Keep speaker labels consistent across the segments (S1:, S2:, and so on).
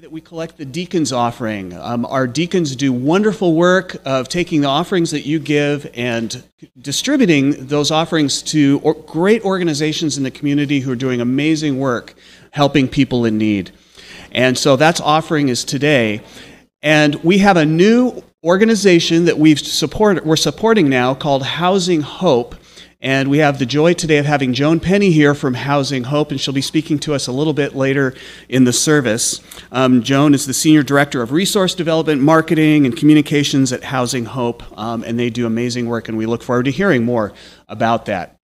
S1: that we collect the deacons offering. Um, our deacons do wonderful work of taking the offerings that you give and distributing those offerings to or- great organizations in the community who are doing amazing work helping people in need. And so that's offering is today. And we have a new organization that we've support, we're supporting now called Housing Hope. And we have the joy today of having Joan Penny here from Housing Hope, and she'll be speaking to us a little bit later in the service. Um, Joan is the Senior Director of Resource Development, Marketing, and Communications at Housing Hope, um, and they do amazing work, and we look forward to hearing more about that.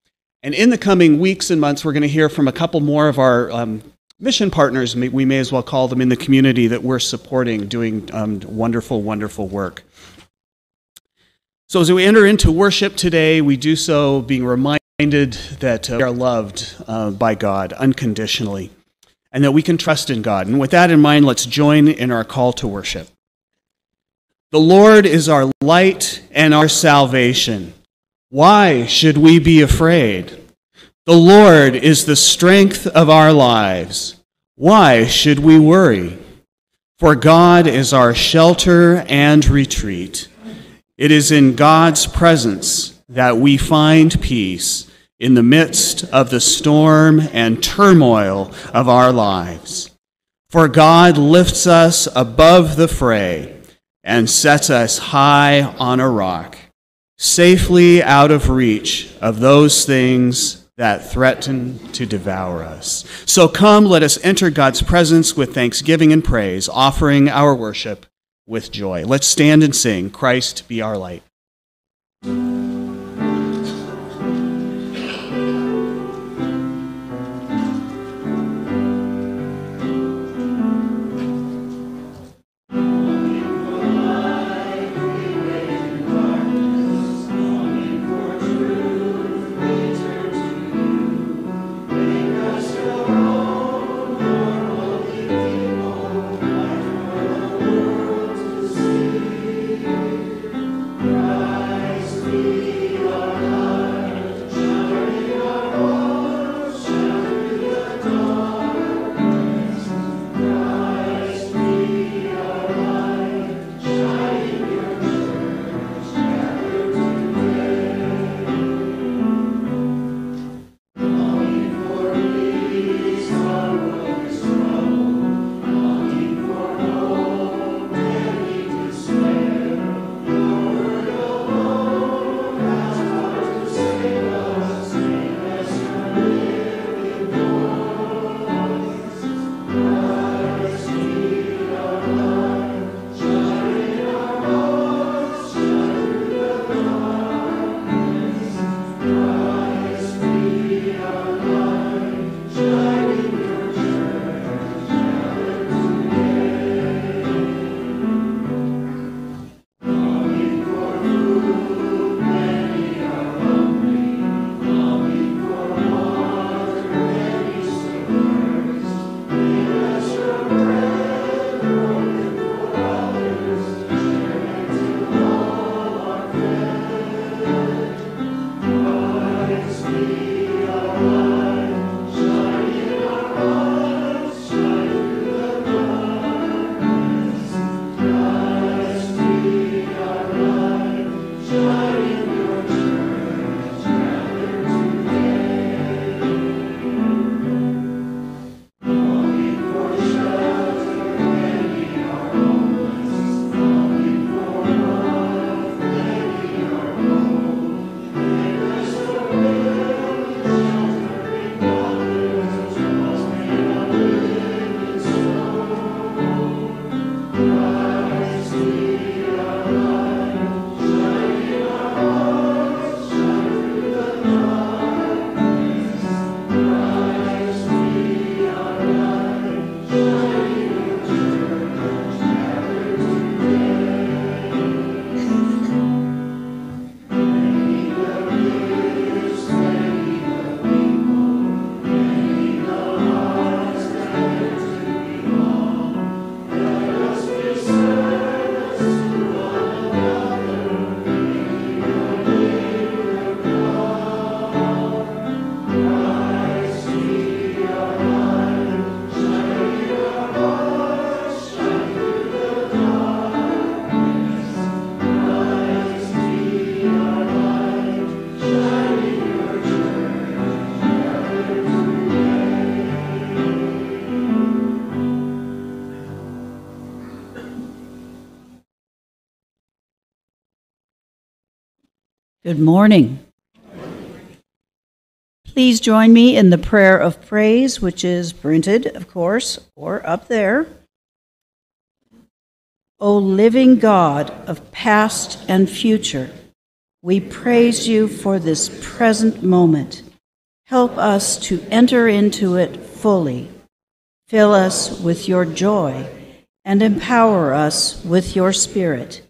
S1: And in the coming weeks and months, we're going to hear from a couple more of our um, mission partners, we may as well call them in the community that we're supporting, doing um, wonderful, wonderful work. So, as we enter into worship today, we do so being reminded that uh, we are loved uh, by God unconditionally and that we can trust in God. And with that in mind, let's join in our call to worship. The Lord is our light and our salvation. Why should we be afraid? The Lord is the strength of our lives. Why should we worry? For God is our shelter and retreat. It is in God's presence that we find peace in the midst of the storm and turmoil of our lives. For God lifts us above the fray and sets us high on a rock, safely out of reach of those things that threaten to devour us. So come, let us enter God's presence with thanksgiving and praise, offering our worship with joy. Let's stand and sing, Christ be our light.
S2: Good morning. Please join me in the prayer of praise, which is printed, of course, or up there. O living God of past and future, we praise you for this present moment. Help us to enter into it fully. Fill us with your joy and empower us with your spirit,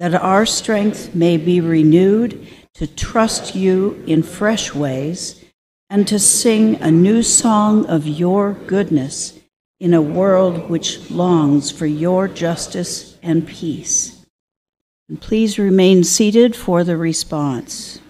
S2: that our strength may be renewed to trust you in fresh ways and to sing a new song of your goodness in a world which longs for your justice and peace. And please remain seated for the response.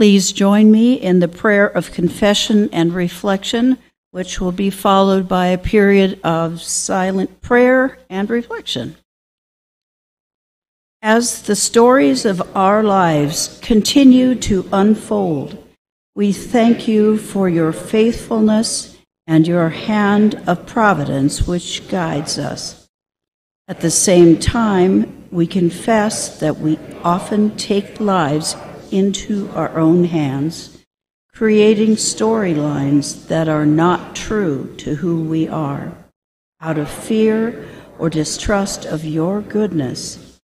S2: Please join me in the prayer of confession and reflection, which will be followed by a period of silent prayer and reflection. As the stories of our lives continue to unfold, we thank you for your faithfulness and your hand of providence which guides us. At the same time, we confess that we often take lives into our own hands, creating storylines that are not true to who we are, out of fear or distrust of your goodness.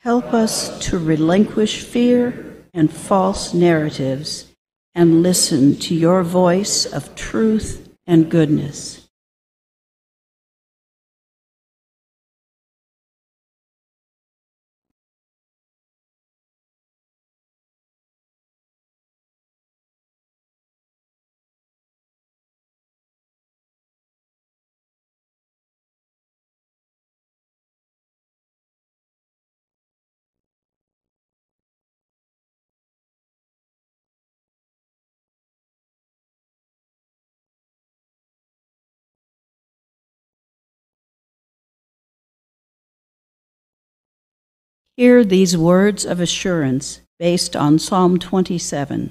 S2: Help us to relinquish fear and false narratives and listen to your voice of truth and goodness. Hear these words of assurance based on Psalm 27.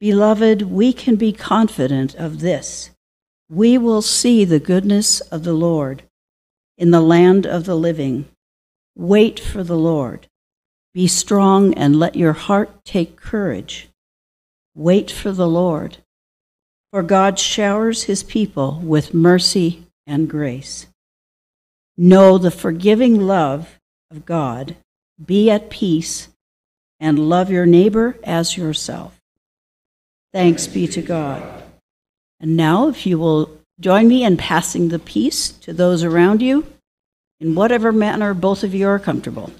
S2: Beloved, we can be confident of this. We will see the goodness of the Lord in the land of the living. Wait for the Lord. Be strong and let your heart take courage. Wait for the Lord, for God showers his people with mercy and grace. Know the forgiving love of God. Be at peace and love your neighbor as yourself. Thanks be to God. And now, if you will join me in passing the peace to those around you, in whatever manner both of you are comfortable.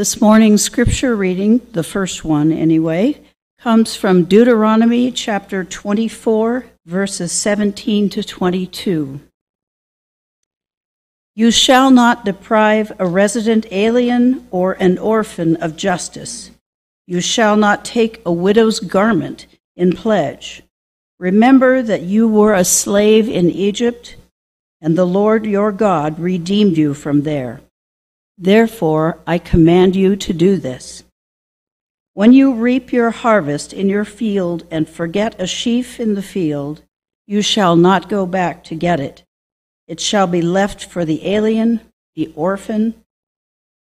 S2: This morning's scripture reading, the first one anyway, comes from Deuteronomy chapter 24, verses 17 to 22. You shall not deprive a resident alien or an orphan of justice. You shall not take a widow's garment in pledge. Remember that you were a slave in Egypt, and the Lord your God redeemed you from there. Therefore, I command you to do this. When you reap your harvest in your field and forget a sheaf in the field, you shall not go back to get it. It shall be left for the alien, the orphan,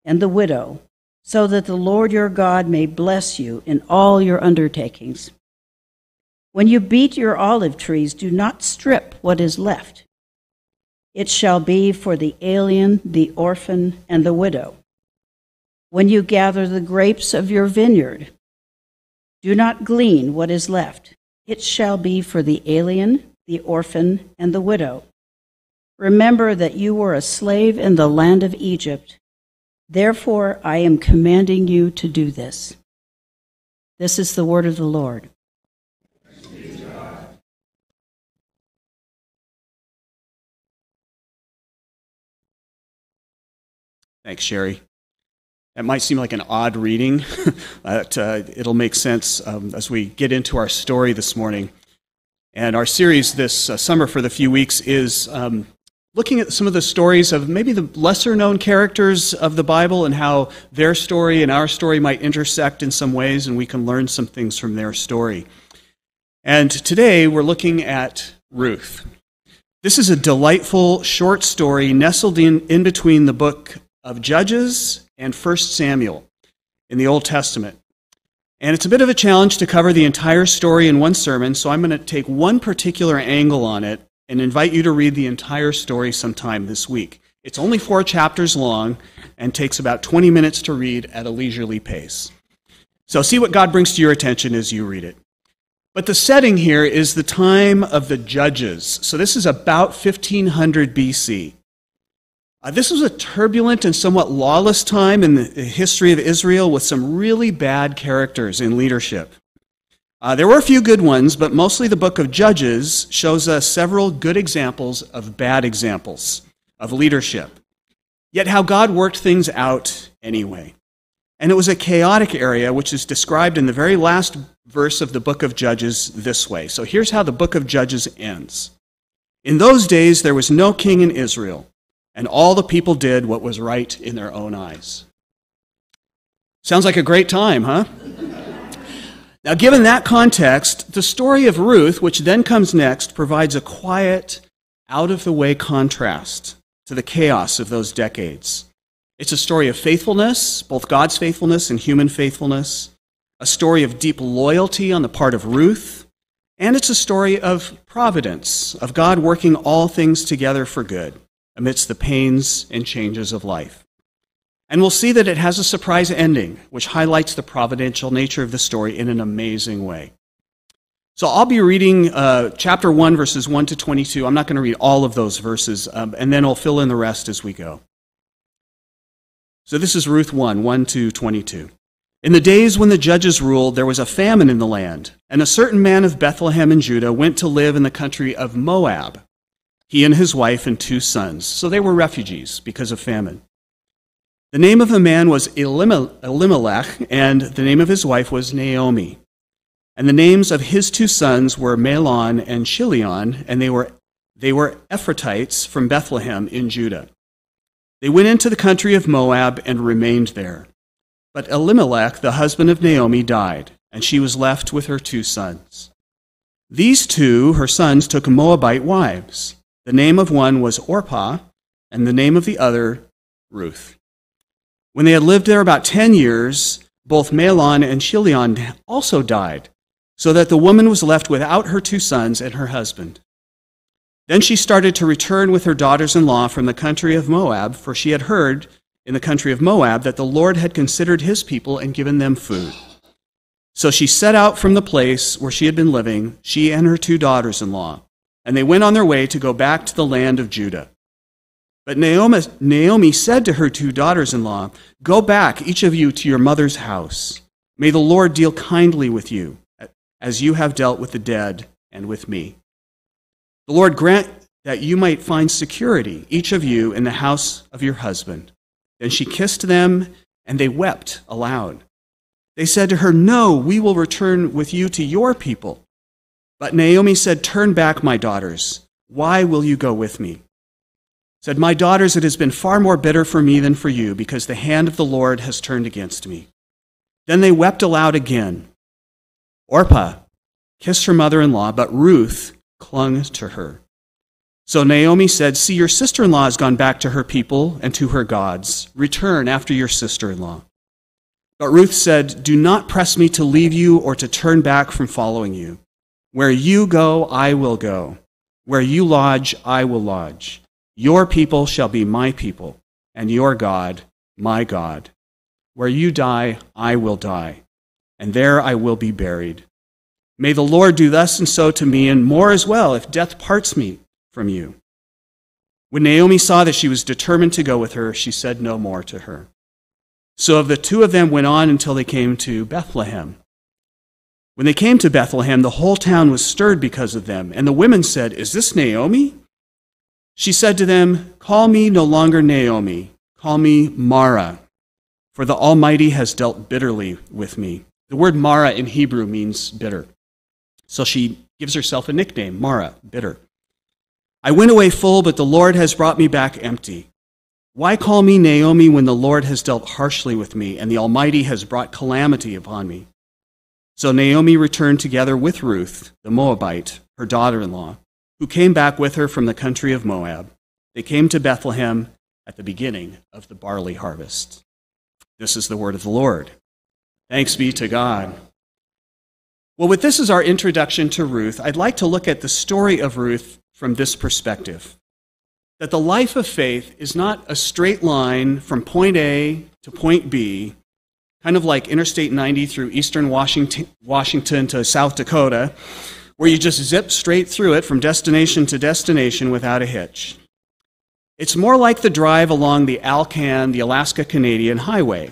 S2: and the widow, so that the Lord your God may bless you in all your undertakings. When you beat your olive trees, do not strip what is left. It shall be for the alien, the orphan, and the widow. When you gather the grapes of your vineyard, do not glean what is left. It shall be for the alien, the orphan, and the widow. Remember that you were a slave in the land of Egypt. Therefore, I am commanding you to do this. This is the word of the Lord.
S1: Thanks, Sherry. That might seem like an odd reading, but uh, it'll make sense um, as we get into our story this morning. And our series this uh, summer for the few weeks is um, looking at some of the stories of maybe the lesser known characters of the Bible and how their story and our story might intersect in some ways, and we can learn some things from their story. And today we're looking at Ruth. This is a delightful short story nestled in, in between the book of Judges and 1 Samuel in the Old Testament. And it's a bit of a challenge to cover the entire story in one sermon, so I'm going to take one particular angle on it and invite you to read the entire story sometime this week. It's only four chapters long and takes about 20 minutes to read at a leisurely pace. So see what God brings to your attention as you read it. But the setting here is the time of the judges. So this is about 1500 BC. Uh, this was a turbulent and somewhat lawless time in the history of Israel with some really bad characters in leadership. Uh, there were a few good ones, but mostly the book of Judges shows us several good examples of bad examples of leadership. Yet how God worked things out anyway. And it was a chaotic area, which is described in the very last verse of the book of Judges this way. So here's how the book of Judges ends In those days, there was no king in Israel and all the people did what was right in their own eyes. Sounds like a great time, huh? now, given that context, the story of Ruth, which then comes next, provides a quiet, out of the way contrast to the chaos of those decades. It's a story of faithfulness, both God's faithfulness and human faithfulness, a story of deep loyalty on the part of Ruth, and it's a story of providence, of God working all things together for good amidst the pains and changes of life. And we'll see that it has a surprise ending, which highlights the providential nature of the story in an amazing way. So I'll be reading uh, chapter 1, verses 1 to 22. I'm not going to read all of those verses, um, and then I'll fill in the rest as we go. So this is Ruth 1, 1 to 22. In the days when the judges ruled, there was a famine in the land, and a certain man of Bethlehem in Judah went to live in the country of Moab he and his wife and two sons. So they were refugees because of famine. The name of the man was Elimelech, and the name of his wife was Naomi. And the names of his two sons were Mahlon and Chilion, and they were, they were Ephrathites from Bethlehem in Judah. They went into the country of Moab and remained there. But Elimelech, the husband of Naomi, died, and she was left with her two sons. These two, her sons, took Moabite wives. The name of one was Orpah, and the name of the other, Ruth. When they had lived there about ten years, both Mahlon and Chilion also died, so that the woman was left without her two sons and her husband. Then she started to return with her daughters in law from the country of Moab, for she had heard in the country of Moab that the Lord had considered his people and given them food. So she set out from the place where she had been living, she and her two daughters in law and they went on their way to go back to the land of Judah. But Naomi, Naomi said to her two daughters in law, Go back, each of you, to your mother's house. May the Lord deal kindly with you, as you have dealt with the dead and with me. The Lord grant that you might find security, each of you, in the house of your husband. Then she kissed them, and they wept aloud. They said to her, No, we will return with you to your people. But Naomi said, Turn back, my daughters. Why will you go with me? Said, My daughters, it has been far more bitter for me than for you, because the hand of the Lord has turned against me. Then they wept aloud again. Orpah kissed her mother in law, but Ruth clung to her. So Naomi said, See, your sister in law has gone back to her people and to her gods. Return after your sister in law. But Ruth said, Do not press me to leave you or to turn back from following you. Where you go, I will go. Where you lodge, I will lodge. Your people shall be my people, and your God, my God. Where you die, I will die, and there I will be buried. May the Lord do thus and so to me, and more as well, if death parts me from you. When Naomi saw that she was determined to go with her, she said no more to her. So of the two of them went on until they came to Bethlehem. When they came to Bethlehem, the whole town was stirred because of them, and the women said, Is this Naomi? She said to them, Call me no longer Naomi, call me Mara, for the Almighty has dealt bitterly with me. The word Mara in Hebrew means bitter. So she gives herself a nickname, Mara, bitter. I went away full, but the Lord has brought me back empty. Why call me Naomi when the Lord has dealt harshly with me and the Almighty has brought calamity upon me? So Naomi returned together with Ruth, the Moabite, her daughter in law, who came back with her from the country of Moab. They came to Bethlehem at the beginning of the barley harvest. This is the word of the Lord. Thanks be to God. Well, with this as our introduction to Ruth, I'd like to look at the story of Ruth from this perspective that the life of faith is not a straight line from point A to point B, kind of like Interstate 90 through eastern Washington, Washington to South Dakota, where you just zip straight through it from destination to destination without a hitch. It's more like the drive along the Alcan, the Alaska Canadian Highway,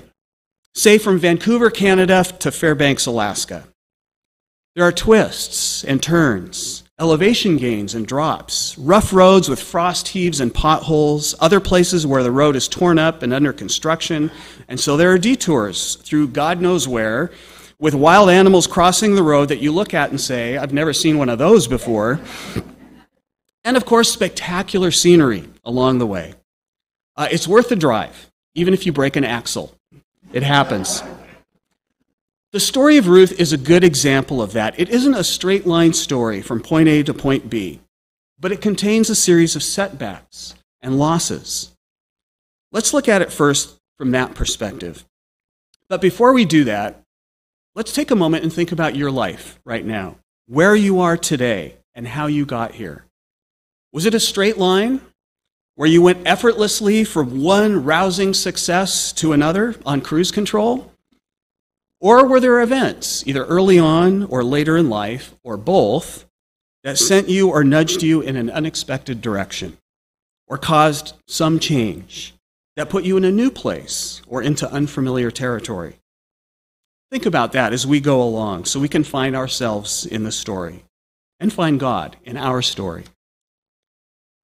S1: say from Vancouver, Canada to Fairbanks, Alaska. There are twists and turns, elevation gains and drops, rough roads with frost heaves and potholes, other places where the road is torn up and under construction, and so there are detours through God knows where, with wild animals crossing the road that you look at and say, I've never seen one of those before. And of course, spectacular scenery along the way. Uh, it's worth the drive, even if you break an axle. It happens. The story of Ruth is a good example of that. It isn't a straight line story from point A to point B, but it contains a series of setbacks and losses. Let's look at it first from that perspective. But before we do that, let's take a moment and think about your life right now, where you are today, and how you got here. Was it a straight line where you went effortlessly from one rousing success to another on cruise control? Or were there events, either early on or later in life, or both, that sent you or nudged you in an unexpected direction, or caused some change that put you in a new place or into unfamiliar territory? Think about that as we go along so we can find ourselves in the story and find God in our story.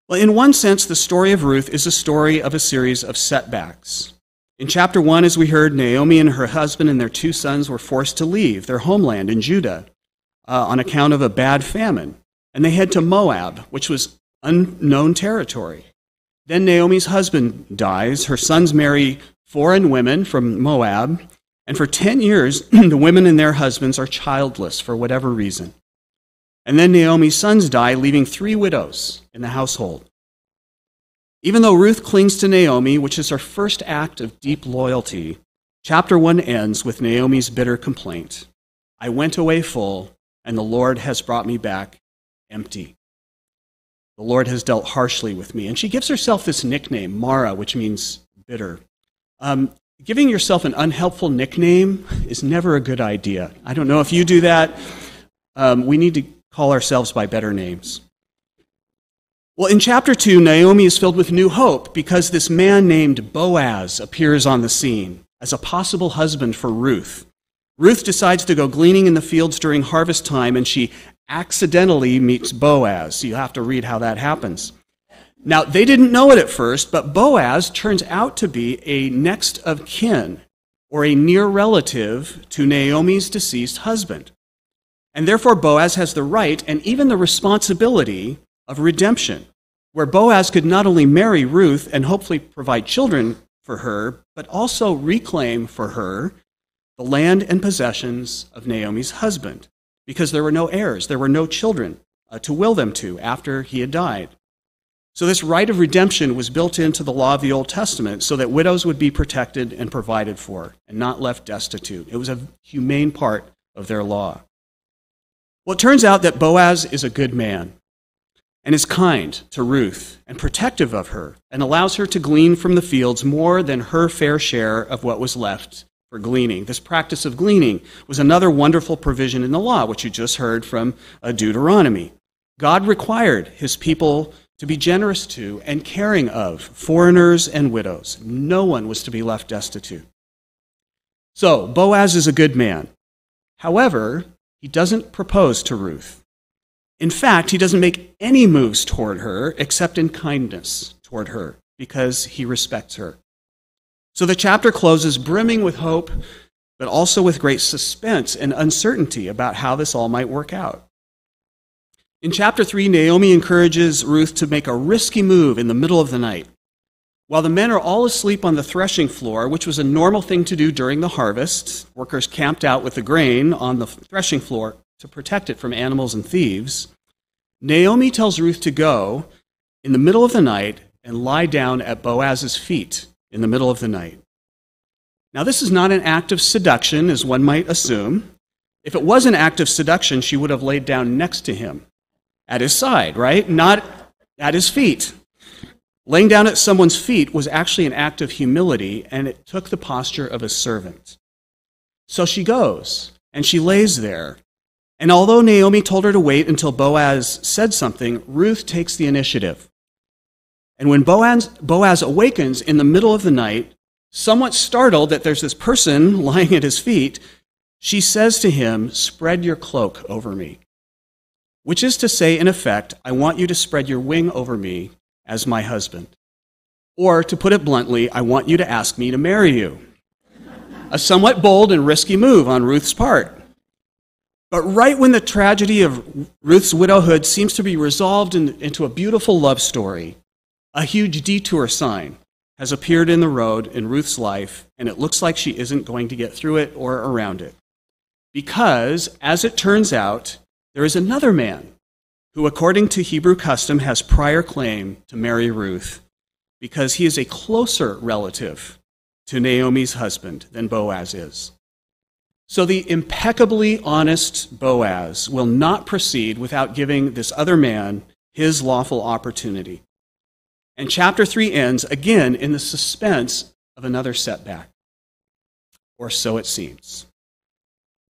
S1: Well, in one sense, the story of Ruth is a story of a series of setbacks. In chapter 1, as we heard, Naomi and her husband and their two sons were forced to leave their homeland in Judah uh, on account of a bad famine. And they head to Moab, which was unknown territory. Then Naomi's husband dies. Her sons marry foreign women from Moab. And for 10 years, the women and their husbands are childless for whatever reason. And then Naomi's sons die, leaving three widows in the household. Even though Ruth clings to Naomi, which is her first act of deep loyalty, chapter 1 ends with Naomi's bitter complaint I went away full, and the Lord has brought me back empty. The Lord has dealt harshly with me. And she gives herself this nickname, Mara, which means bitter. Um, giving yourself an unhelpful nickname is never a good idea. I don't know if you do that. Um, we need to call ourselves by better names. Well, in chapter 2, Naomi is filled with new hope because this man named Boaz appears on the scene as a possible husband for Ruth. Ruth decides to go gleaning in the fields during harvest time, and she accidentally meets Boaz. You have to read how that happens. Now, they didn't know it at first, but Boaz turns out to be a next of kin or a near relative to Naomi's deceased husband. And therefore, Boaz has the right and even the responsibility of redemption, where Boaz could not only marry Ruth and hopefully provide children for her, but also reclaim for her the land and possessions of Naomi's husband, because there were no heirs, there were no children uh, to will them to after he had died. So, this right of redemption was built into the law of the Old Testament so that widows would be protected and provided for and not left destitute. It was a humane part of their law. Well, it turns out that Boaz is a good man and is kind to Ruth and protective of her and allows her to glean from the fields more than her fair share of what was left for gleaning. This practice of gleaning was another wonderful provision in the law, which you just heard from uh, Deuteronomy. God required his people to be generous to and caring of foreigners and widows. No one was to be left destitute. So, Boaz is a good man. However, he doesn't propose to Ruth. In fact, he doesn't make any moves toward her except in kindness toward her because he respects her. So the chapter closes brimming with hope, but also with great suspense and uncertainty about how this all might work out. In chapter 3, Naomi encourages Ruth to make a risky move in the middle of the night. While the men are all asleep on the threshing floor, which was a normal thing to do during the harvest, workers camped out with the grain on the threshing floor to protect it from animals and thieves. Naomi tells Ruth to go in the middle of the night and lie down at Boaz's feet in the middle of the night. Now, this is not an act of seduction, as one might assume. If it was an act of seduction, she would have laid down next to him, at his side, right? Not at his feet. Laying down at someone's feet was actually an act of humility, and it took the posture of a servant. So she goes, and she lays there. And although Naomi told her to wait until Boaz said something, Ruth takes the initiative. And when Boaz, Boaz awakens in the middle of the night, somewhat startled that there's this person lying at his feet, she says to him, Spread your cloak over me. Which is to say, in effect, I want you to spread your wing over me as my husband. Or, to put it bluntly, I want you to ask me to marry you. A somewhat bold and risky move on Ruth's part. But right when the tragedy of Ruth's widowhood seems to be resolved in, into a beautiful love story, a huge detour sign has appeared in the road in Ruth's life, and it looks like she isn't going to get through it or around it. Because, as it turns out, there is another man who, according to Hebrew custom, has prior claim to marry Ruth because he is a closer relative to Naomi's husband than Boaz is. So the impeccably honest Boaz will not proceed without giving this other man his lawful opportunity. And chapter 3 ends again in the suspense of another setback. Or so it seems.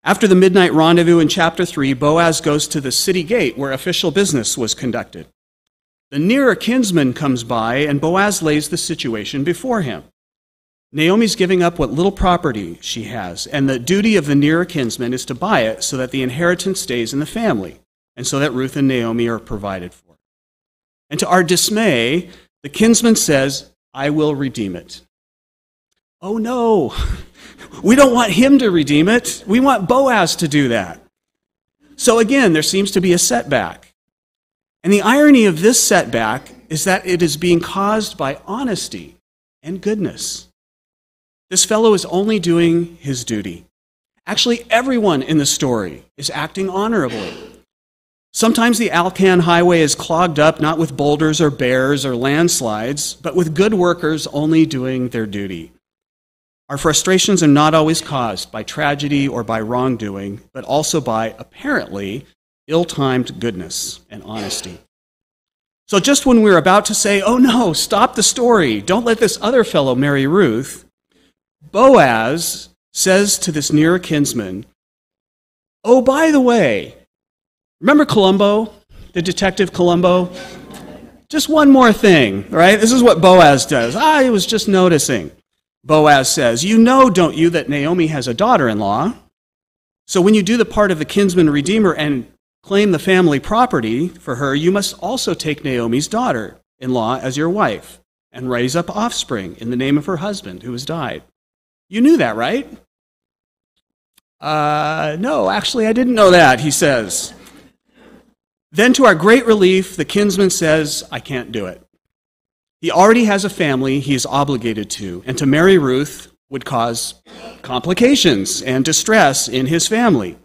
S1: After the midnight rendezvous in chapter 3, Boaz goes to the city gate where official business was conducted. The nearer kinsman comes by, and Boaz lays the situation before him. Naomi's giving up what little property she has, and the duty of the nearer kinsman is to buy it so that the inheritance stays in the family, and so that Ruth and Naomi are provided for. And to our dismay, the kinsman says, I will redeem it. Oh no, we don't want him to redeem it. We want Boaz to do that. So again, there seems to be a setback. And the irony of this setback is that it is being caused by honesty and goodness. This fellow is only doing his duty. Actually, everyone in the story is acting honorably. Sometimes the Alcan Highway is clogged up not with boulders or bears or landslides, but with good workers only doing their duty. Our frustrations are not always caused by tragedy or by wrongdoing, but also by, apparently, ill timed goodness and honesty. So, just when we're about to say, oh no, stop the story, don't let this other fellow marry Ruth, Boaz says to this nearer kinsman, oh, by the way, Remember Columbo, the detective Columbo? Just one more thing, right? This is what Boaz does. I was just noticing. Boaz says, You know, don't you, that Naomi has a daughter in law? So when you do the part of the kinsman redeemer and claim the family property for her, you must also take Naomi's daughter, in law as your wife and raise up offspring in the name of her husband who has died. You knew that, right? Uh, no, actually, I didn't know that, he says. Then, to our great relief, the kinsman says, I can't do it. He already has a family he is obligated to, and to marry Ruth would cause complications and distress in his family,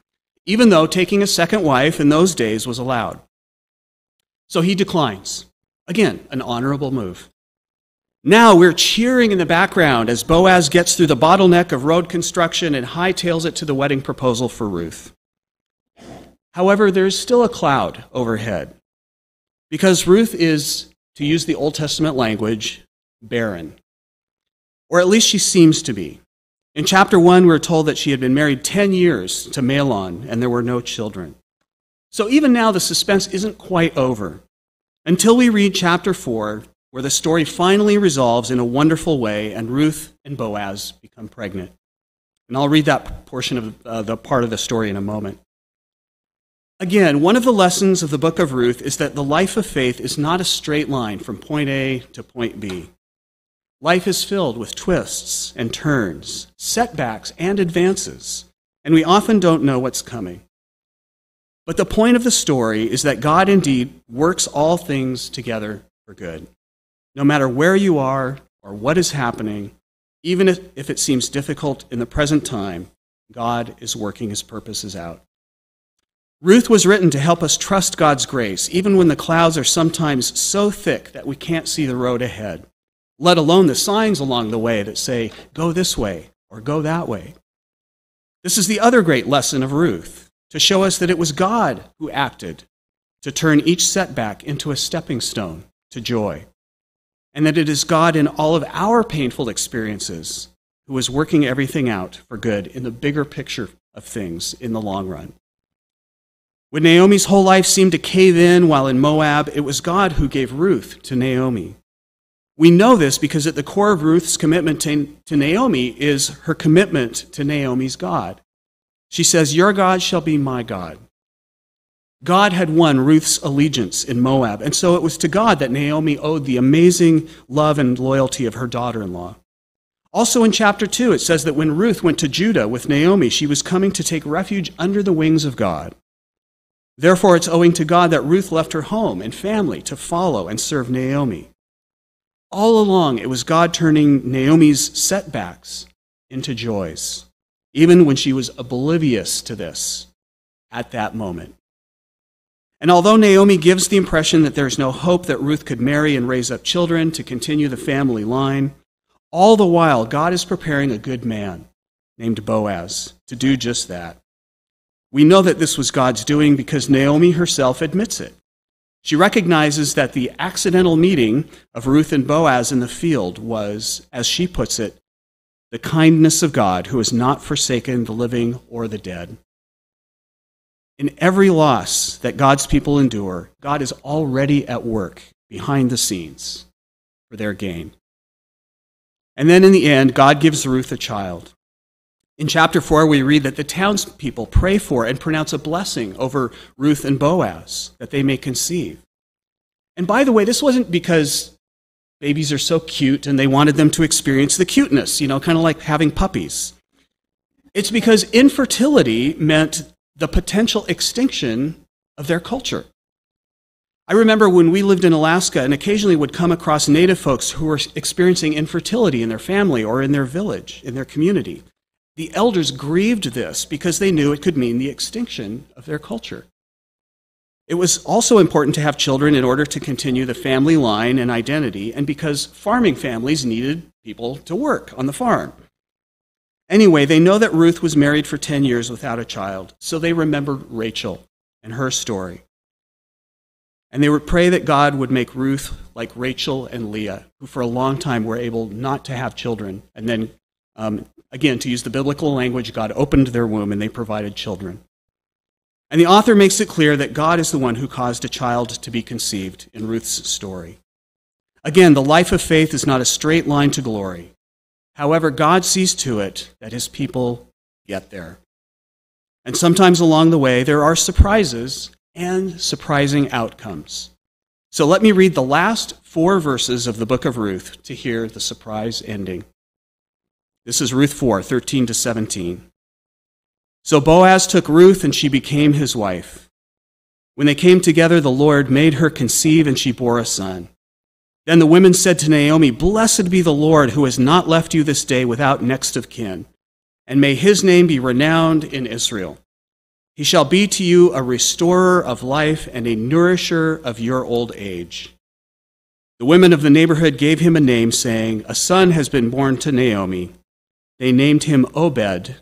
S1: even though taking a second wife in those days was allowed. So he declines. Again, an honorable move. Now we're cheering in the background as Boaz gets through the bottleneck of road construction and hightails it to the wedding proposal for Ruth. However, there's still a cloud overhead because Ruth is, to use the Old Testament language, barren. Or at least she seems to be. In chapter 1, we're told that she had been married 10 years to Mahlon and there were no children. So even now, the suspense isn't quite over until we read chapter 4, where the story finally resolves in a wonderful way and Ruth and Boaz become pregnant. And I'll read that portion of uh, the part of the story in a moment. Again, one of the lessons of the book of Ruth is that the life of faith is not a straight line from point A to point B. Life is filled with twists and turns, setbacks and advances, and we often don't know what's coming. But the point of the story is that God indeed works all things together for good. No matter where you are or what is happening, even if it seems difficult in the present time, God is working his purposes out. Ruth was written to help us trust God's grace, even when the clouds are sometimes so thick that we can't see the road ahead, let alone the signs along the way that say, go this way or go that way. This is the other great lesson of Ruth to show us that it was God who acted to turn each setback into a stepping stone to joy, and that it is God in all of our painful experiences who is working everything out for good in the bigger picture of things in the long run. When Naomi's whole life seemed to cave in while in Moab, it was God who gave Ruth to Naomi. We know this because at the core of Ruth's commitment to, Naomi is her commitment to Naomi's God. She says, Your God shall be my God. God had won Ruth's allegiance in Moab, and so it was to God that Naomi owed the amazing love and loyalty of her daughter in law. Also in chapter 2, it says that when Ruth went to Judah with Naomi, she was coming to take refuge under the wings of God. Therefore, it's owing to God that Ruth left her home and family to follow and serve Naomi. All along, it was God turning Naomi's setbacks into joys, even when she was oblivious to this at that moment. And although Naomi gives the impression that there's no hope that Ruth could marry and raise up children to continue the family line, all the while, God is preparing a good man named Boaz to do just that. We know that this was God's doing because Naomi herself admits it. She recognizes that the accidental meeting of Ruth and Boaz in the field was, as she puts it, the kindness of God who has not forsaken the living or the dead. In every loss that God's people endure, God is already at work behind the scenes for their gain. And then in the end, God gives Ruth a child. In chapter 4, we read that the townspeople pray for and pronounce a blessing over Ruth and Boaz that they may conceive. And by the way, this wasn't because babies are so cute and they wanted them to experience the cuteness, you know, kind of like having puppies. It's because infertility meant the potential extinction of their culture. I remember when we lived in Alaska and occasionally would come across native folks who were experiencing infertility in their family or in their village, in their community. The elders grieved this because they knew it could mean the extinction of their culture. It was also important to have children in order to continue the family line and identity, and because farming families needed people to work on the farm. Anyway, they know that Ruth was married for 10 years without a child, so they remember Rachel and her story. And they would pray that God would make Ruth like Rachel and Leah, who for a long time were able not to have children and then um, Again, to use the biblical language, God opened their womb and they provided children. And the author makes it clear that God is the one who caused a child to be conceived in Ruth's story. Again, the life of faith is not a straight line to glory. However, God sees to it that his people get there. And sometimes along the way, there are surprises and surprising outcomes. So let me read the last four verses of the book of Ruth to hear the surprise ending. This is Ruth 4 13 to 17. So Boaz took Ruth, and she became his wife. When they came together, the Lord made her conceive, and she bore a son. Then the women said to Naomi, Blessed be the Lord, who has not left you this day without next of kin, and may his name be renowned in Israel. He shall be to you a restorer of life and a nourisher of your old age. The women of the neighborhood gave him a name, saying, A son has been born to Naomi. They named him Obed.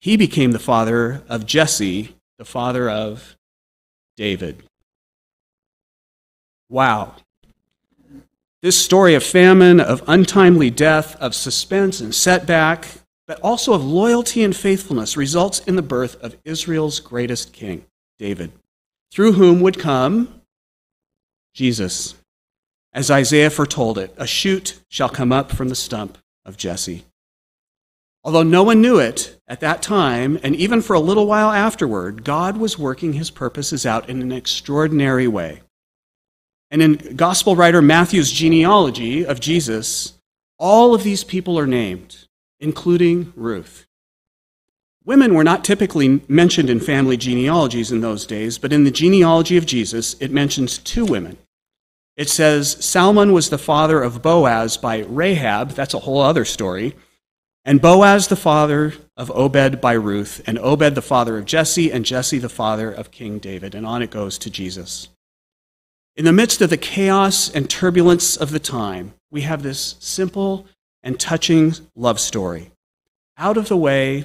S1: He became the father of Jesse, the father of David. Wow. This story of famine, of untimely death, of suspense and setback, but also of loyalty and faithfulness results in the birth of Israel's greatest king, David, through whom would come Jesus. As Isaiah foretold it, a shoot shall come up from the stump of Jesse. Although no one knew it at that time, and even for a little while afterward, God was working his purposes out in an extraordinary way. And in Gospel writer Matthew's genealogy of Jesus, all of these people are named, including Ruth. Women were not typically mentioned in family genealogies in those days, but in the genealogy of Jesus, it mentions two women. It says Salmon was the father of Boaz by Rahab, that's a whole other story, and Boaz the father of Obed by Ruth, and Obed the father of Jesse, and Jesse the father of King David. And on it goes to Jesus. In the midst of the chaos and turbulence of the time, we have this simple and touching love story. Out of the way,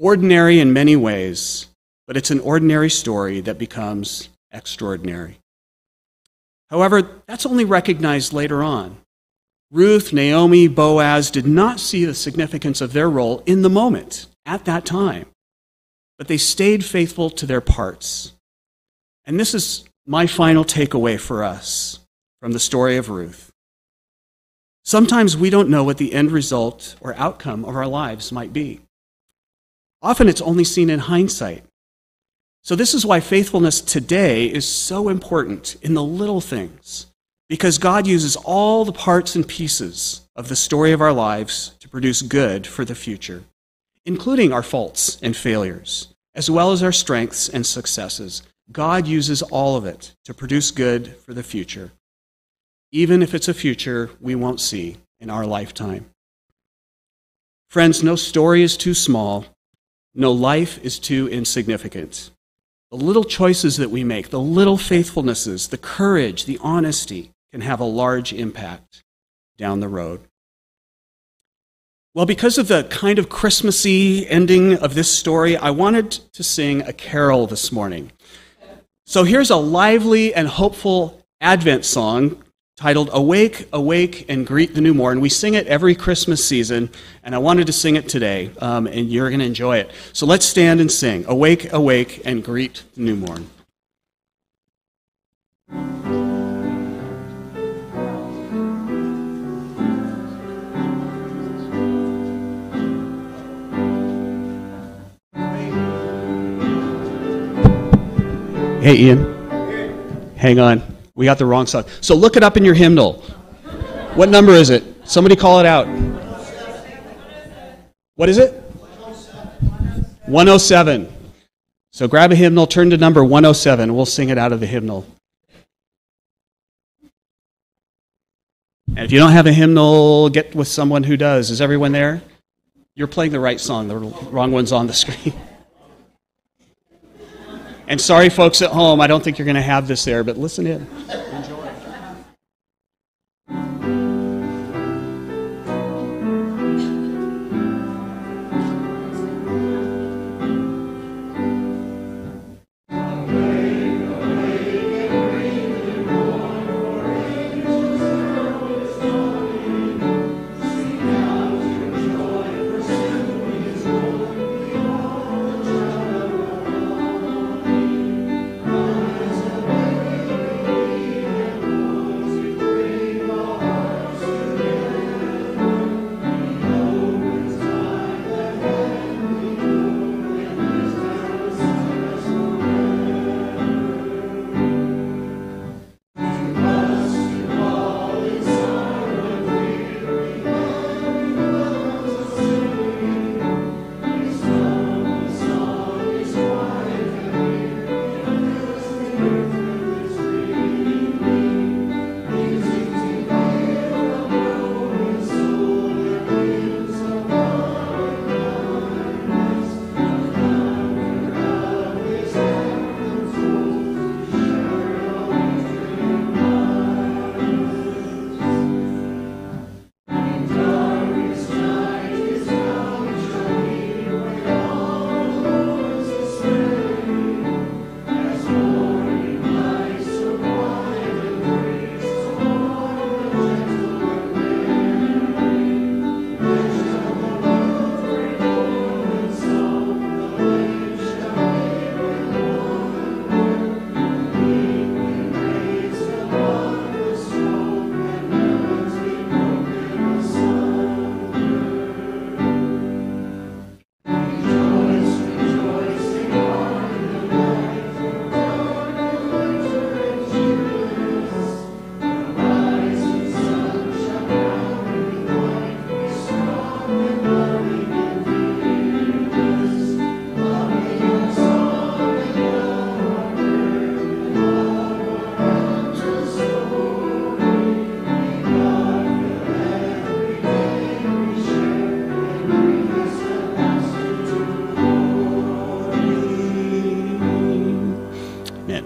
S1: ordinary in many ways, but it's an ordinary story that becomes extraordinary. However, that's only recognized later on. Ruth, Naomi, Boaz did not see the significance of their role in the moment, at that time, but they stayed faithful to their parts. And this is my final takeaway for us from the story of Ruth. Sometimes we don't know what the end result or outcome of our lives might be. Often it's only seen in hindsight. So, this is why faithfulness today is so important in the little things, because God uses all the parts and pieces of the story of our lives to produce good for the future, including our faults and failures, as well as our strengths and successes. God uses all of it to produce good for the future, even if it's a future we won't see in our lifetime. Friends, no story is too small, no life is too insignificant. The little choices that we make, the little faithfulnesses, the courage, the honesty can have a large impact down the road. Well, because of the kind of Christmassy ending of this story, I wanted to sing a carol this morning. So here's a lively and hopeful Advent song titled Awake, Awake, and Greet the New Morn. We sing it every Christmas season, and I wanted to sing it today, um, and you're going to enjoy it. So let's stand and sing Awake, Awake, and Greet the New Morn. Hey, Ian. Hang on. We got the wrong song. So look it up in your hymnal. What number is it? Somebody call it out. What is it? 107. So grab a hymnal, turn to number 107. We'll sing it out of the hymnal. And if you don't have a hymnal, get with someone who does. Is everyone there? You're playing the right song. The wrong one's on the screen. And sorry, folks at home, I don't think you're going to have this there, but listen in.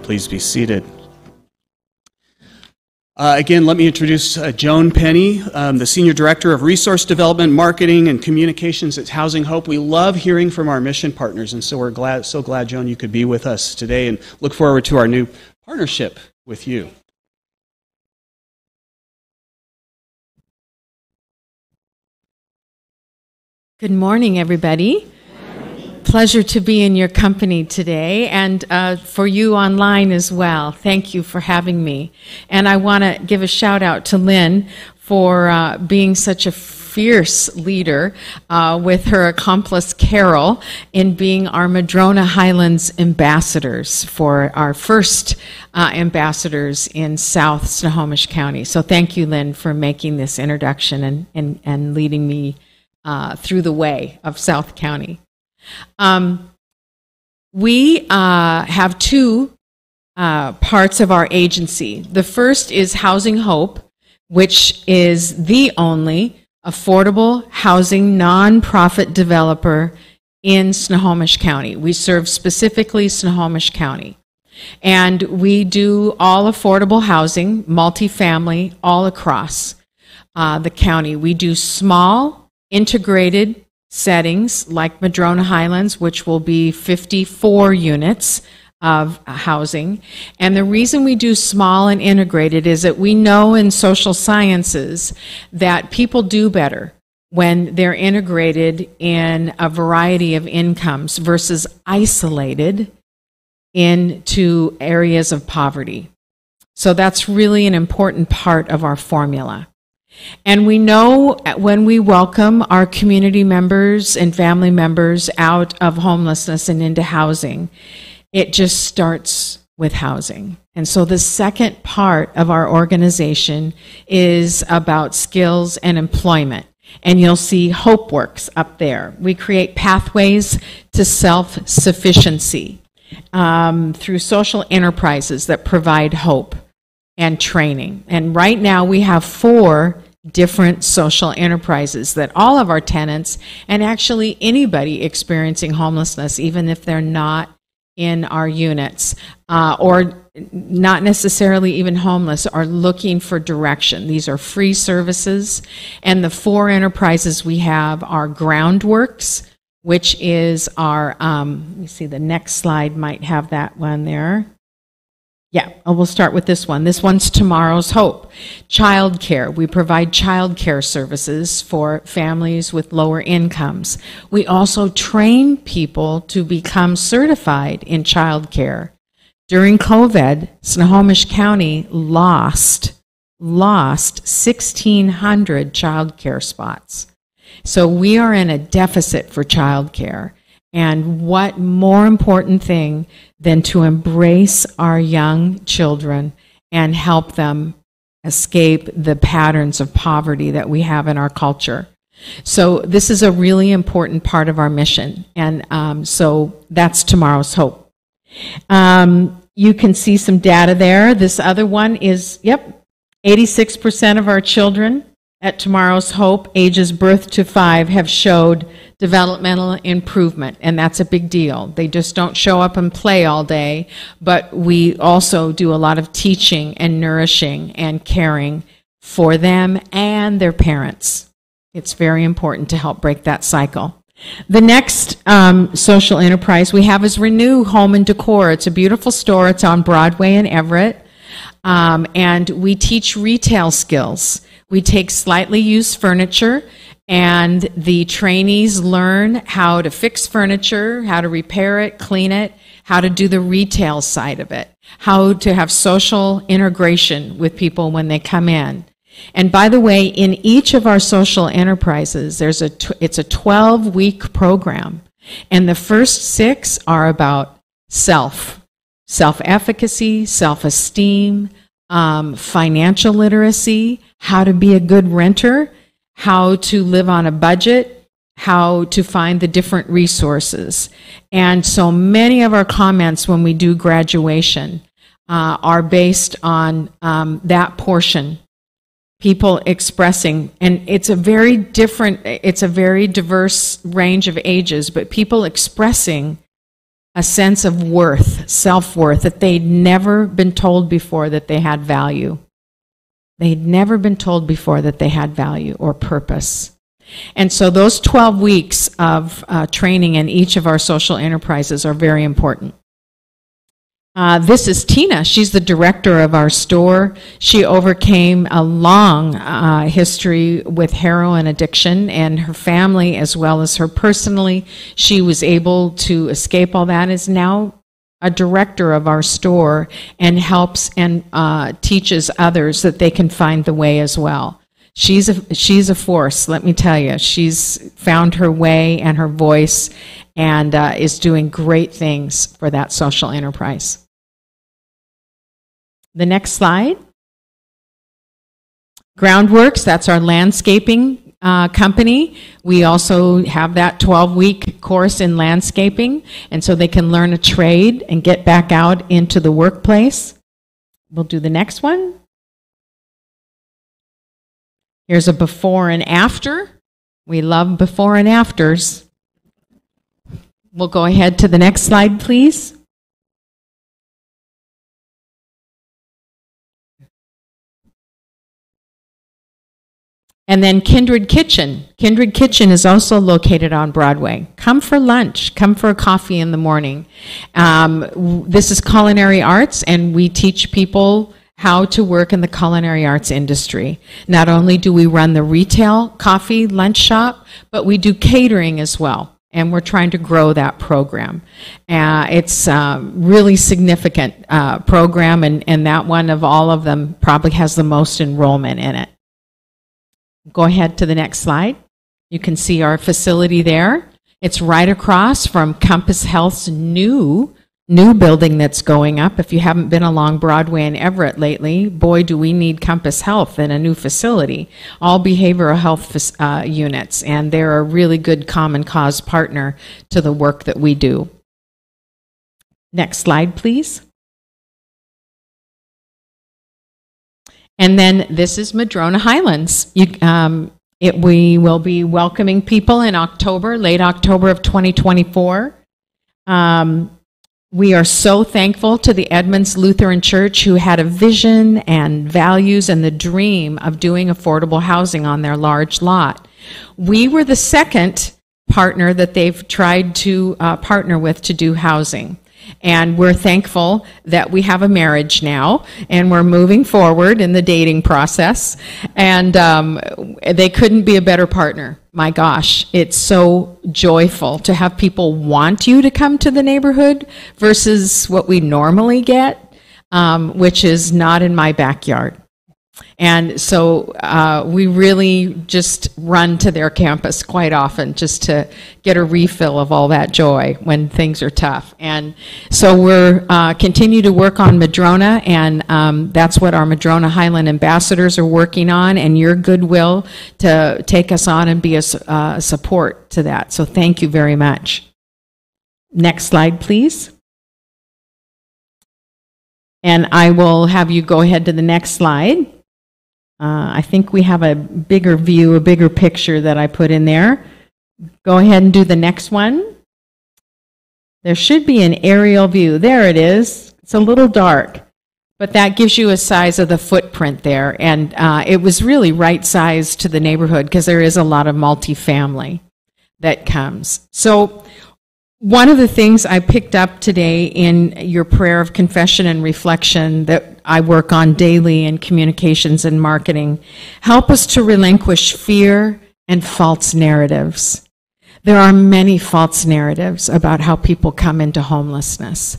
S1: Please be seated. Uh, again, let me introduce uh, Joan Penny, um, the Senior Director of Resource Development, Marketing, and Communications at Housing Hope. We love hearing from our mission partners, and so we're glad, so glad, Joan, you could be with us today and look forward to our new partnership with you.
S3: Good morning, everybody. Pleasure to be in your company today and uh, for you online as well. Thank you for having me. And I want to give a shout out to Lynn for uh, being such a fierce leader uh, with her accomplice Carol in being our Madrona Highlands ambassadors for our first uh, ambassadors in South Snohomish County. So thank you, Lynn, for making this introduction and, and, and leading me uh, through the way of South County. Um, we uh, have two uh, parts of our agency. The first is Housing Hope, which is the only affordable housing nonprofit developer in Snohomish County. We serve specifically Snohomish County. And we do all affordable housing, multifamily, all across uh, the county. We do small integrated settings like Madrona Highlands, which will be 54 units of housing. And the reason we do small and integrated is that we know in social sciences that people do better when they're integrated in a variety of incomes versus isolated into areas of poverty. So that's really an important part of our formula. And we know when we welcome our community members and family members out of homelessness and into housing, it just starts with housing. And so the second part of our organization is about skills and employment. And you'll see HopeWorks up there. We create pathways to self sufficiency um, through social enterprises that provide hope and training. And right now we have four different social enterprises that all of our tenants and actually anybody experiencing homelessness, even if they're not in our units uh, or not necessarily even homeless, are looking for direction. These are free services. And the four enterprises we have are Groundworks, which is our, um, let me see, the next slide might have that one there. Yeah, we'll start with this one. This one's Tomorrow's Hope. Childcare. We provide childcare services for families with lower incomes. We also train people to become certified in childcare. During COVID, Snohomish County lost lost 1600 childcare spots. So we are in a deficit for childcare. And what more important thing than to embrace our young children and help them escape the patterns of poverty that we have in our culture? So, this is a really important part of our mission. And um, so, that's tomorrow's hope. Um, you can see some data there. This other one is, yep, 86% of our children at Tomorrow's Hope, ages birth to five, have showed developmental improvement, and that's a big deal. They just don't show up and play all day, but we also do a lot of teaching and nourishing and caring for them and their parents. It's very important to help break that cycle. The next um, social enterprise we have is Renew Home and Decor. It's a beautiful store. It's on Broadway in Everett. Um, and we teach retail skills. We take slightly used furniture and the trainees learn how to fix furniture, how to repair it, clean it, how to do the retail side of it, how to have social integration with people when they come in. And by the way, in each of our social enterprises, there's a it's a 12 week program. And the first six are about self, self efficacy, self esteem, um, financial literacy, how to be a good renter, how to live on a budget, how to find the different resources. And so many of our comments when we do graduation uh, are based on um, that portion. People expressing, and it's a very different, it's a very diverse range of ages, but people expressing a sense of worth, self worth, that they'd never been told before that they had value. They'd never been told before that they had value or purpose. And so those 12 weeks of uh, training in each of our social enterprises are very important. Uh, this is Tina. She's the director of our store. She overcame a long uh, history with heroin addiction, and her family, as well as her personally, she was able to escape all that. Is now a director of our store and helps and uh, teaches others that they can find the way as well. She's a she's a force. Let me tell you, she's found her way and her voice, and uh, is doing great things for that social enterprise. The next slide. Groundworks, that's our landscaping uh, company. We also have that 12 week course in landscaping, and so they can learn a trade and get back out into the workplace. We'll do the next one. Here's a before and after. We love before and afters. We'll go ahead to the next slide, please. And then Kindred Kitchen. Kindred Kitchen is also located on Broadway. Come for lunch. Come for a coffee in the morning. Um, this is culinary arts, and we teach people how to work in the culinary arts industry. Not only do we run the retail coffee lunch shop, but we do catering as well. And we're trying to grow that program. Uh, it's a really significant uh, program, and, and that one of all of them probably has the most enrollment in it. Go ahead to the next slide. You can see our facility there. It's right across from Compass Health's new new building that's going up. If you haven't been along Broadway and Everett lately, boy, do we need Compass Health in a new facility. All behavioral health uh, units, and they're a really good common cause partner to the work that we do. Next slide, please. And then this is Madrona Highlands. You, um, it, we will be welcoming people in October, late October of 2024. Um, we are so thankful to the Edmonds Lutheran Church who had a vision and values and the dream of doing affordable housing on their large lot. We were the second partner that they've tried to uh, partner with to do housing. And we're thankful that we have a marriage now and we're moving forward in the dating process. And um, they couldn't be a better partner. My gosh, it's so joyful to have people want you to come to the neighborhood versus what we normally get, um, which is not in my backyard. And so uh, we really just run to their campus quite often just to get a refill of all that joy when things are tough. And so we're uh, continue to work on Madrona, and um, that's what our Madrona Highland ambassadors are working on, and your goodwill to take us on and be a uh, support to that. So thank you very much. Next slide, please. And I will have you go ahead to the next slide. Uh, I think we have a bigger view, a bigger picture that I put in there. Go ahead and do the next one. There should be an aerial view. There it is. It's a little dark, but that gives you a size of the footprint there. And uh, it was really right sized to the neighborhood because there is a lot of multifamily that comes. So one of the things I picked up today in your prayer of confession and reflection that I work on daily in communications and marketing help us to relinquish fear and false narratives. There are many false narratives about how people come into homelessness.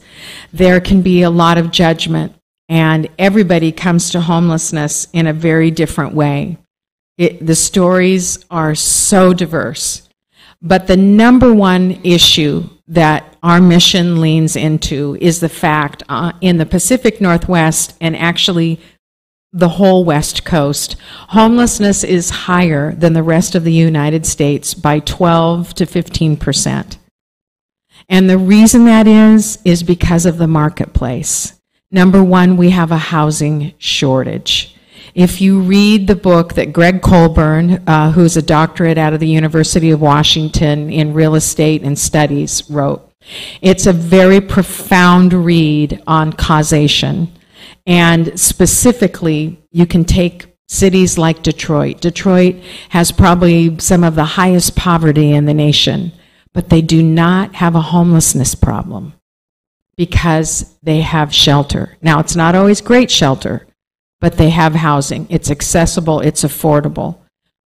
S3: There can be a lot of judgment, and everybody comes to homelessness in a very different way. It, the stories are so diverse. But the number one issue that our mission leans into is the fact uh, in the Pacific Northwest and actually the whole West Coast, homelessness is higher than the rest of the United States by 12 to 15 percent. And the reason that is, is because of the marketplace. Number one, we have a housing shortage. If you read the book that Gregg Colburn, uh, who's a doctorate out of the University of Washington in real estate and studies, wrote, It's a very profound read on causation. And specifically, you can take cities like Detroit. Detroit has probably some of the highest poverty in the nation, but they do not have a homelessness problem because they have shelter. Now, it's not always great shelter, but they have housing. It's accessible, it's affordable.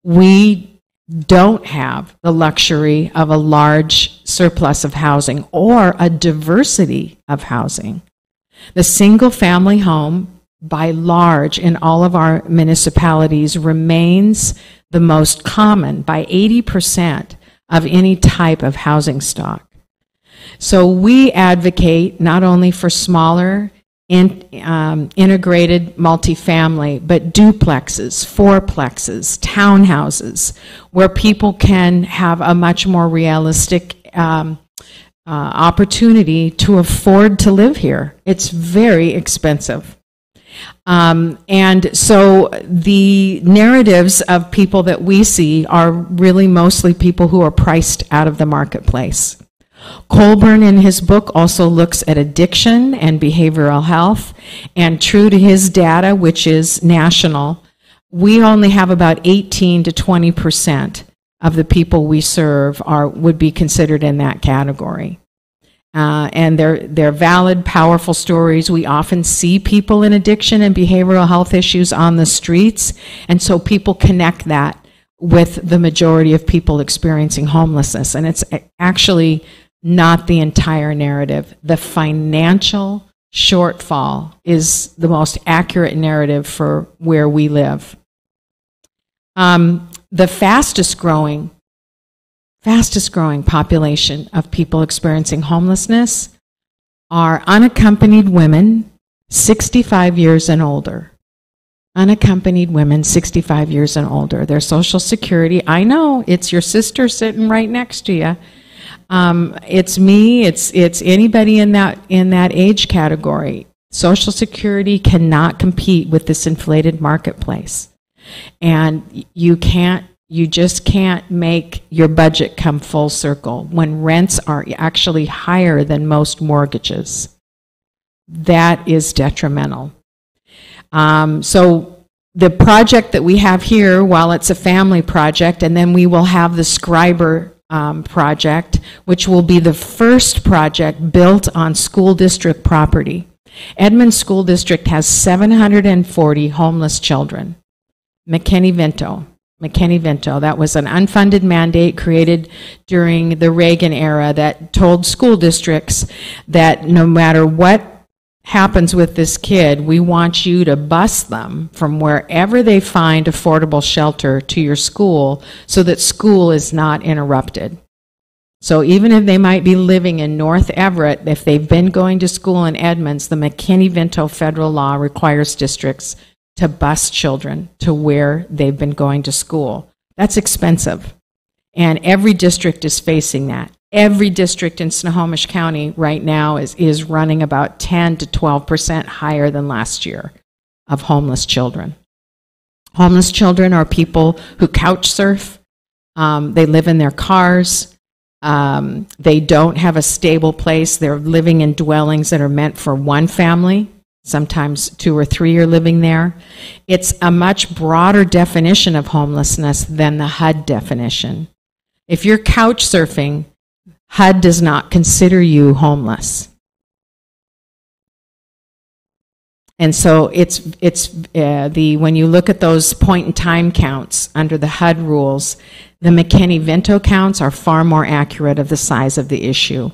S3: We don't have the luxury of a large surplus of housing or a diversity of housing. The single family home by large in all of our municipalities remains the most common by 80% of any type of housing stock. So we advocate not only for smaller in, um, integrated multifamily, but duplexes, fourplexes, townhouses, where people can have a much more realistic um, uh, opportunity to afford to live here. It's very expensive. Um, and so the narratives of people that we see are really mostly people who are priced out of the marketplace. Colburn, in his book, also looks at addiction and behavioral health. And true to his data, which is national, we only have about 18 to 20 percent of the people we serve are would be considered in that category. Uh, and they're, they're valid, powerful stories. We often see people in addiction and behavioral health issues on the streets, and so people connect that with the majority of people experiencing homelessness. And it's actually not the entire narrative. The financial shortfall is the most accurate narrative for where we live. Um, the fastest growing fastest growing population of people experiencing homelessness are unaccompanied women 65 years and older. Unaccompanied women 65 years and older. Their Social Security, I know it's your sister sitting right next to you. Um, it's me, it's, it's anybody in that, in that age category. Social Security cannot compete with this inflated marketplace. And you can't you just can't make your budget come full circle when rents are actually higher than most mortgages. That is detrimental. Um, so the project that we have here, while it's a family project, and then we will have the Scriber um, project, which will be the first project built on school district property. Edmond School District has 740 homeless children. McKinney-Vento, McKinney-Vento. That was an unfunded mandate created during the Reagan era that told school districts that no matter what happens with this kid, we want you to bus them from wherever they find affordable shelter to your school so that school is not interrupted. So even if they might be living in North Everett, if they've been going to school in Edmonds, the McKinney-Vento federal law requires districts to bus children to where they've been going to school. That's expensive. And every district is facing that. Every district in Snohomish County right now is, is running about 10 to 12% higher than last year of homeless children. Homeless children are people who couch surf. Um, they live in their cars. Um, they don't have a stable place. They're living in dwellings that are meant for one family sometimes two or three are living there. It's a much broader definition of homelessness than the HUD definition. If you're couch surfing, HUD does not consider you homeless. And so it's it's uh, the when you look at those point in time counts under the HUD rules, the McKinney-Vento counts are far more accurate of the size of the issue.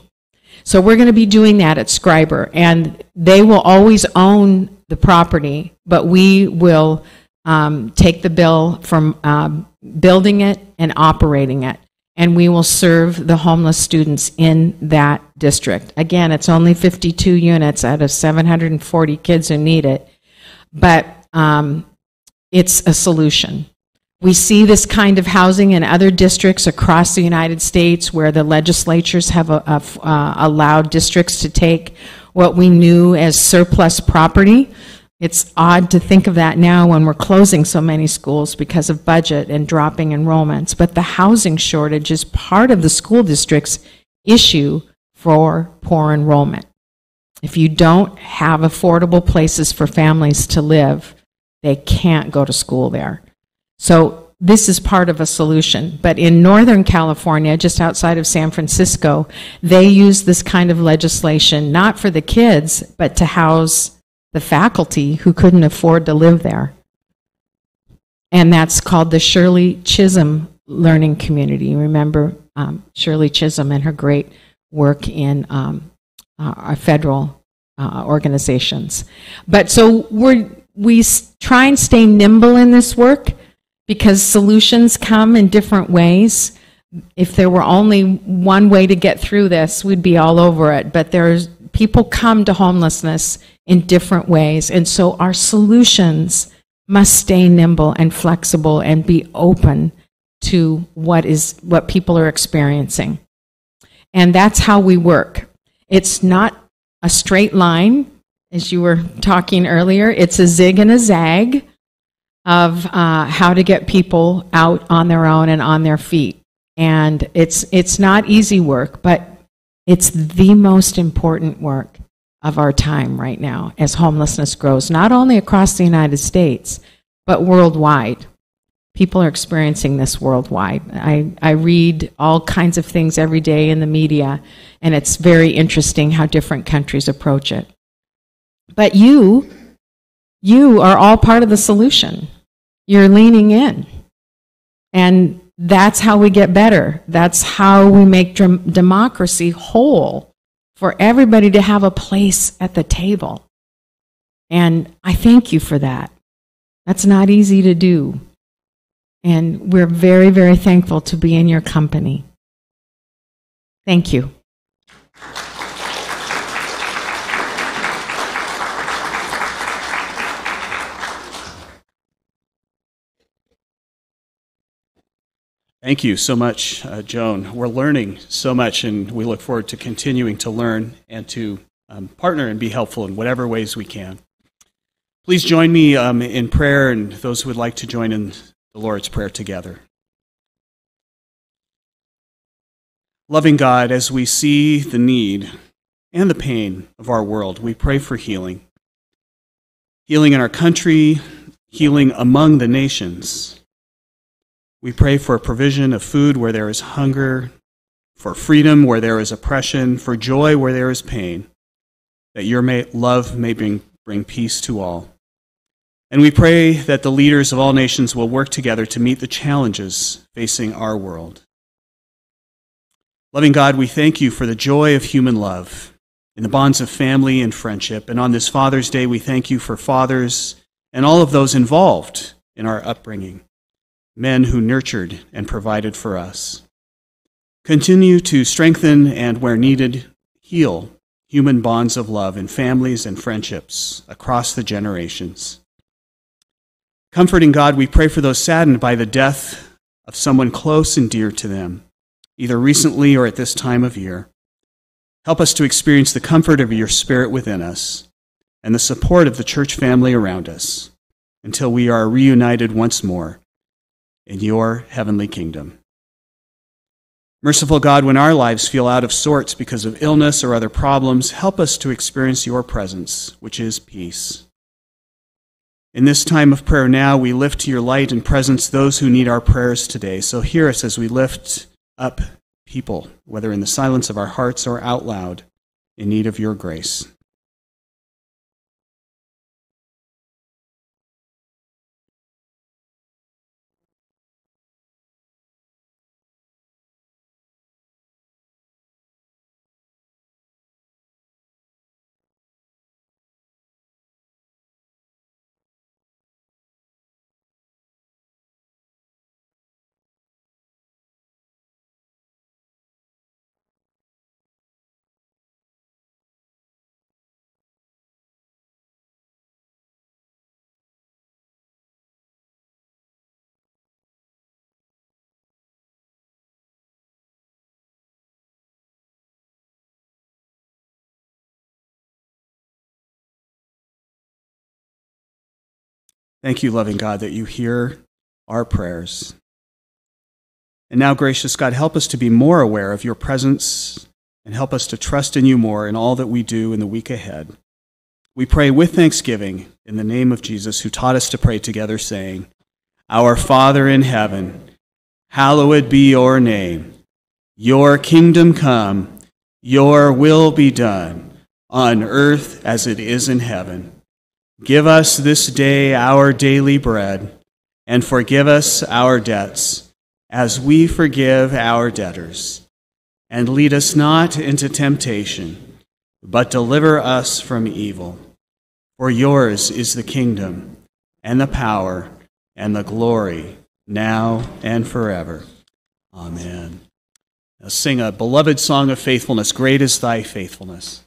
S3: So we're going to be doing that at Scriber, and they will always own the property, but we will um, take the bill from um, building it and operating it, and we will serve the homeless students in that district. Again, it's only 52 units out of 740 kids who need it, but um, it's a solution. We see this kind of housing in other districts across the United States where the legislatures have a, a, uh, allowed districts to take what we knew as surplus property. It's odd to think of that now when we're closing so many schools because of budget and dropping enrollments. But the housing shortage is part of the school district's issue for poor enrollment. If you don't have affordable places for families to live, they can't go to school there. So this is part of a solution. But in Northern California, just outside of San Francisco, they use this kind of legislation not for the kids, but to house the faculty who couldn't afford to live there. And that's called the Shirley Chisholm Learning Community. Remember um, Shirley Chisholm and her great work in um, uh, our federal uh, organizations. But so we're, we try and stay nimble in this work because solutions come in different ways. If there were only one way to get through this, we'd be all over it. But there's people come to homelessness in different ways. And so our solutions must stay nimble and flexible and be open to what is what people are experiencing. And that's how we work. It's not a straight line, as you were talking earlier. It's a zig and a zag of uh, how to get people out on their own and on their feet. And it's it's not easy work, but it's the most important work of our time right now as homelessness grows, not only across the United States, but worldwide. People are experiencing this worldwide. I, I read all kinds of things every day in the media, and it's very interesting how different countries approach it. But you, you are all part of the solution. You're leaning in. And that's how we get better. That's how we make dem- democracy whole for everybody to have a place at the table. And I thank you for that. That's not easy to do. And we're very, very thankful to be in your company. Thank you.
S1: Thank you so much, uh, Joan. We're learning so much, and we look forward to continuing to learn and to um, partner and be helpful in whatever ways we can. Please join me um, in prayer, and those who would like to join in the Lord's Prayer together. Loving God, as we see the need and the pain of our world, we pray for healing. Healing in our country, healing among the nations we pray for a provision of food where there is hunger, for freedom where there is oppression, for joy where there is pain, that your may, love may bring, bring peace to all. And we pray that the leaders of all nations will work together to meet the challenges facing our world. Loving God, we thank you for the joy of human love in the bonds of family and friendship. And on this Father's Day, we thank you for fathers and all of those involved in our upbringing men who nurtured and provided for us. Continue to strengthen and, where needed, heal human bonds of love in families and friendships across the generations. Comforting God, we pray for those saddened by the death of someone close and dear to them, either recently or at this time of year. Help us to experience the comfort of your Spirit within us and the support of the church family around us until we are reunited once more in your heavenly kingdom. Merciful God, when our lives feel out of sorts because of illness or other problems, help us to experience your presence, which is peace. In this time of prayer now, we lift to your light and presence those who need our prayers today. So hear us as we lift up people, whether in the silence of our hearts or out loud, in need of your grace. Thank you, loving God, that you hear our prayers. And now, gracious God, help us to be more aware of your presence and help us to trust in you more in all that we do in the week ahead. We pray with thanksgiving in the name of Jesus, who taught us to pray together, saying, Our Father in heaven, hallowed be your name. Your kingdom come, your will be done, on earth as it is in heaven. Give us this day our daily bread, and forgive us our debts, as we forgive our debtors. And lead us not into temptation, but deliver us from evil. For yours is the kingdom, and the power, and the glory, now and forever. Amen. Now sing a beloved song of faithfulness. Great is thy faithfulness.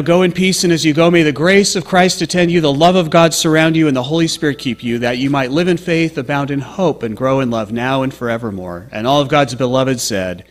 S1: Now go in peace, and as you go, may the grace of Christ attend you, the love of God surround you, and the Holy Spirit keep you, that you might live in faith, abound in hope, and grow in love now and forevermore. And all of God's beloved said.